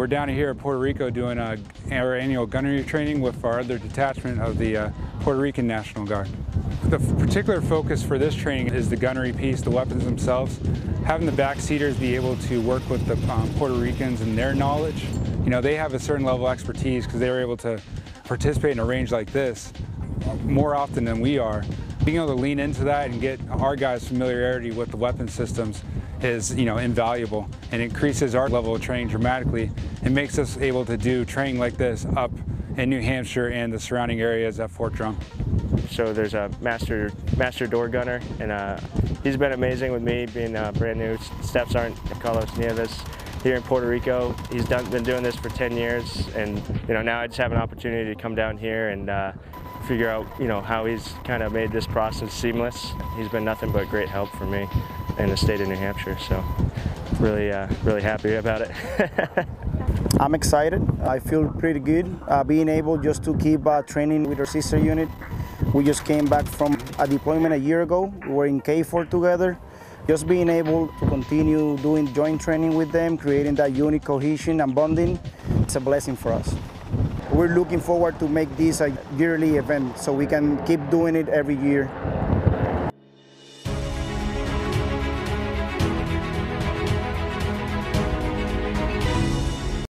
we're down here in Puerto Rico doing uh, our annual gunnery training with our other detachment of the uh, Puerto Rican National Guard. The particular focus for this training is the gunnery piece, the weapons themselves. Having the backseaters be able to work with the um, Puerto Ricans and their knowledge. You know, they have a certain level of expertise because they were able to participate in a range like this more often than we are. Being able to lean into that and get our guys familiarity with the weapon systems is you know invaluable and increases our level of training dramatically and makes us able to do training like this up in New Hampshire and the surrounding areas at Fort Drum. So there's a master master door gunner and uh, he's been amazing with me being uh, brand new. Staff Sergeant Carlos Nieves here in Puerto Rico. He's done, been doing this for 10 years and you know now I just have an opportunity to come down here and uh, figure out you know how he's kind of made this process seamless. He's been nothing but great help for me in the state of New Hampshire. So really, uh, really happy about it. I'm excited. I feel pretty good uh, being able just to keep uh, training with our sister unit. We just came back from a deployment a year ago. We were in K4 together. Just being able to continue doing joint training with them, creating that unit cohesion and bonding, it's a blessing for us. We're looking forward to make this a yearly event so we can keep doing it every year.